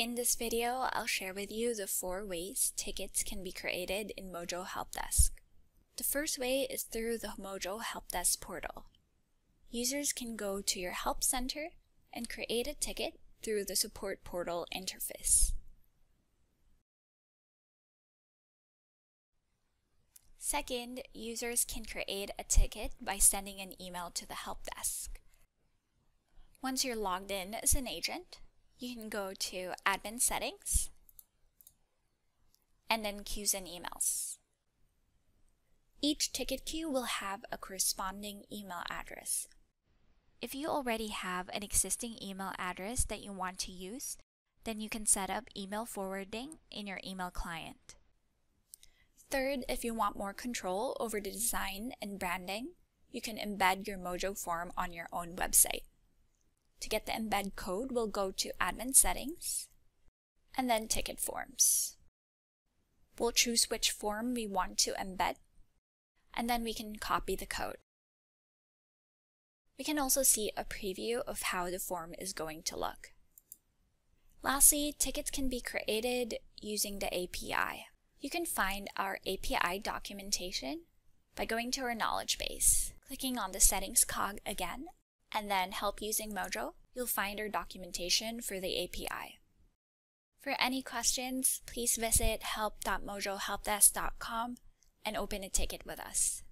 In this video, I'll share with you the four ways tickets can be created in Mojo Help Desk. The first way is through the Mojo Help Desk portal. Users can go to your Help Center and create a ticket through the Support Portal interface. Second, users can create a ticket by sending an email to the help desk. Once you're logged in as an agent, you can go to Admin Settings and then Queues and Emails. Each ticket queue will have a corresponding email address. If you already have an existing email address that you want to use, then you can set up email forwarding in your email client. Third, if you want more control over the design and branding, you can embed your Mojo form on your own website. To get the embed code, we'll go to Admin Settings, and then Ticket Forms. We'll choose which form we want to embed, and then we can copy the code. We can also see a preview of how the form is going to look. Lastly, tickets can be created using the API. You can find our API documentation by going to our knowledge base, clicking on the settings cog again, and then help using Mojo, you'll find our documentation for the API. For any questions, please visit help.mojohelpdesk.com and open a ticket with us.